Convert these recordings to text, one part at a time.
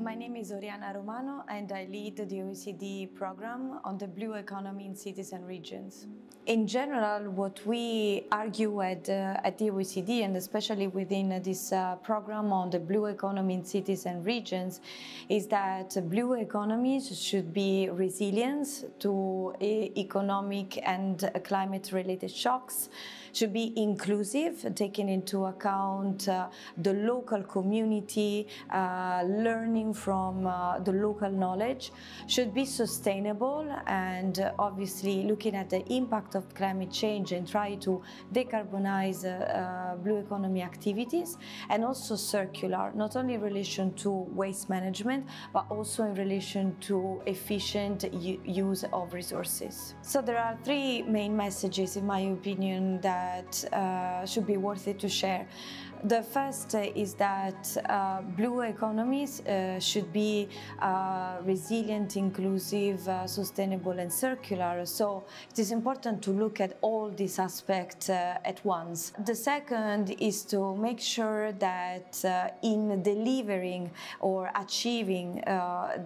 My name is Oriana Romano and I lead the OECD program on the blue economy in cities and regions. In general, what we argue at, uh, at the OECD and especially within uh, this uh, program on the blue economy in cities and regions is that blue economies should be resilient to economic and climate related shocks, should be inclusive, taking into account uh, the local community, uh, learning from uh, the local knowledge, should be sustainable and uh, obviously looking at the impact of climate change and try to decarbonize uh, uh, blue economy activities and also circular, not only in relation to waste management, but also in relation to efficient use of resources. So there are three main messages, in my opinion, that that uh, should be worth it to share. The first is that uh, blue economies uh, should be uh, resilient, inclusive, uh, sustainable and circular. So it is important to look at all these aspects uh, at once. The second is to make sure that in delivering or achieving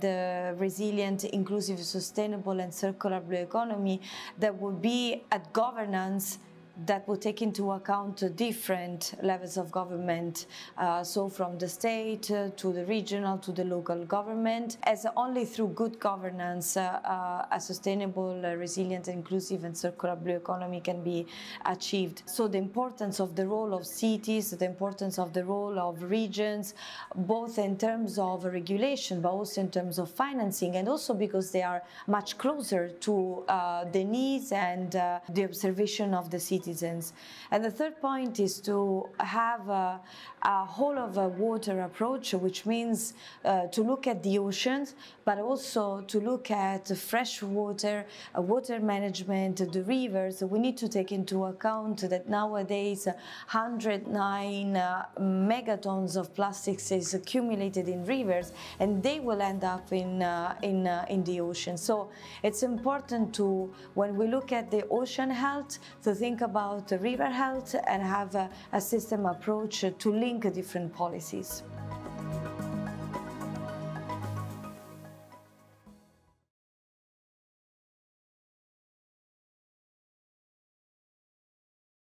the resilient, inclusive, sustainable and circular blue economy, there will be a governance that will take into account different levels of government, uh, so from the state uh, to the regional to the local government, as only through good governance uh, uh a sustainable, uh, resilient, inclusive and circular blue economy can be achieved. So the importance of the role of cities, the importance of the role of regions, both in terms of regulation but also in terms of financing and also because they are much closer to uh, the needs and the observation of the city citizens. And the third point is to have a, a whole of a water approach, which means uh, to look at the oceans, but also to look at fresh water, uh, water management, the rivers. We need to take into account that nowadays 109 uh, megatons of plastics is accumulated in rivers and they will end up in, uh, in, uh, in the ocean. So it's important to, when we look at the ocean health, to think about about river health and have a, a system approach to link different policies.